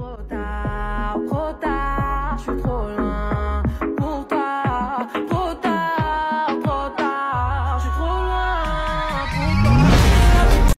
Trop tard, trop tard, je suis trop loin.